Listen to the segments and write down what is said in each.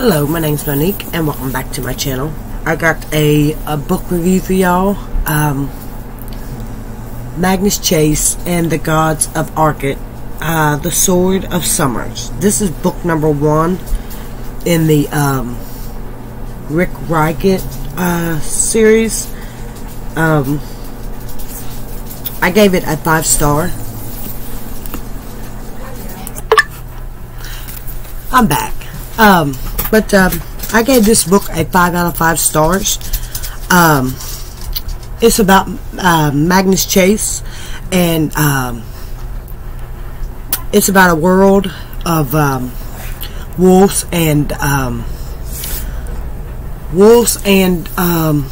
Hello, my name's Monique, and welcome back to my channel. I got a, a book review for y'all. Um, Magnus Chase and the Gods of Asgard, uh, The Sword of Summers. This is book number one in the um, Rick Riordan uh, series. Um, I gave it a five star. I'm back. Um, but um, I gave this book a 5 out of 5 stars. Um, it's about uh, Magnus Chase, and um, it's about a world of um, wolves and um, wolves and um,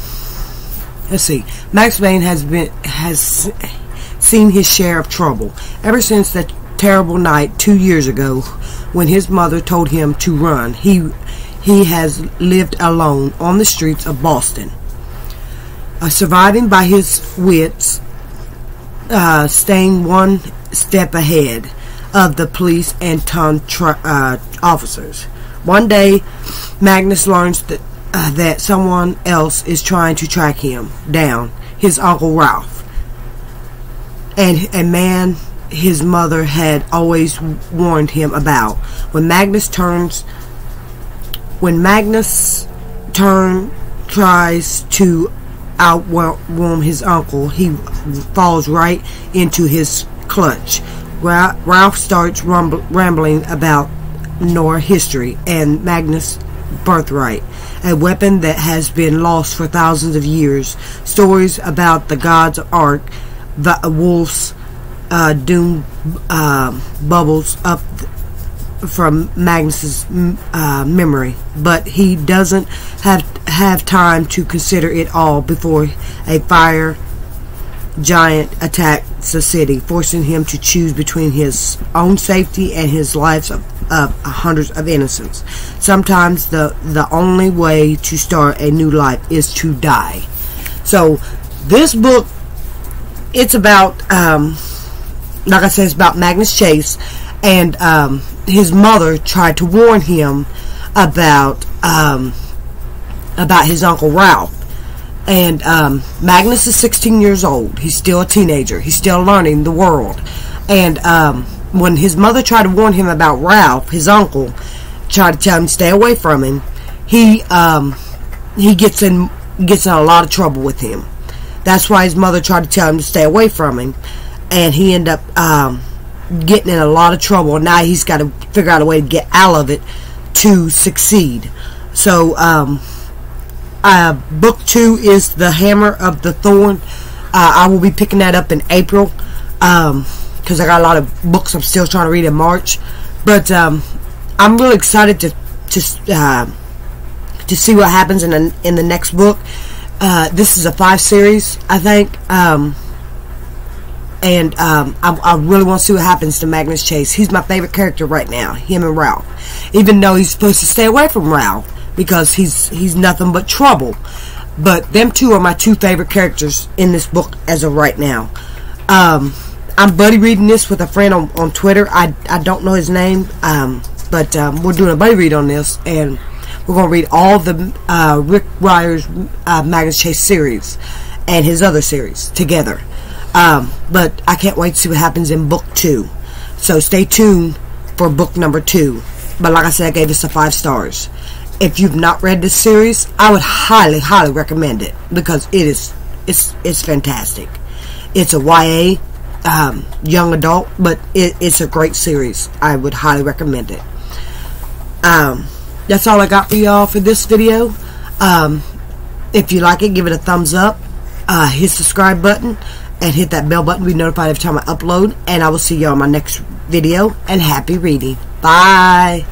let's see. Max Bane has been has seen his share of trouble ever since that terrible night two years ago when his mother told him to run. He he has lived alone on the streets of Boston, uh, surviving by his wits, uh, staying one step ahead of the police and town uh, officers. One day, Magnus learns that, uh, that someone else is trying to track him down, his Uncle Ralph. And a man his mother had always warned him about. When Magnus turns when Magnus turn tries to outworm his uncle, he falls right into his clutch. Ralph starts rambling about Norse history and Magnus' birthright, a weapon that has been lost for thousands of years. Stories about the gods of Ark, the wolves, uh, doom uh, bubbles up from Magnus's uh, memory, but he doesn't have have time to consider it all before a fire giant attacks the city, forcing him to choose between his own safety and his lives of, of hundreds of innocents. Sometimes the the only way to start a new life is to die. So this book, it's about, um, like I said, it's about Magnus Chase and um, his mother tried to warn him about um, about his uncle Ralph. And um, Magnus is 16 years old. He's still a teenager. He's still learning the world. And um, when his mother tried to warn him about Ralph, his uncle, tried to tell him to stay away from him, he um, he gets in gets in a lot of trouble with him. That's why his mother tried to tell him to stay away from him, and he ended up um, getting in a lot of trouble. Now he's got to figure out a way to get out of it to succeed. So, um, uh, book two is The Hammer of the Thorn. Uh, I will be picking that up in April because um, I got a lot of books I'm still trying to read in March. But um, I'm really excited to to uh, to see what happens in the in the next book. Uh, this is a five series, I think. And um, I, I, really want to see what happens to Magnus Chase. He's my favorite character right now, him and Ralph. Even though he's supposed to stay away from Ralph because he's he's nothing but trouble. But them two are my two favorite characters in this book as of right now. Um, I'm buddy reading this with a friend on, on Twitter. I, I don't know his name, um, but um, we're doing a buddy read on this, and we're going to read all the uh, Rick Riordan's uh, Magnus Chase series and his other series together. Um, but I can't wait to see what happens in book two. So stay tuned for book number two. But like I said, I gave this a five stars. If you've not read this series, I would highly, highly recommend it because it is it's it's fantastic. It's a YA um, young adult, but it, it's a great series. I would highly recommend it. Um, that's all I got for y'all for this video. Um, if you like it, give it a thumbs up. Uh, hit subscribe button and hit that bell button to be notified every time I upload. And I will see you on my next video. And happy reading. Bye.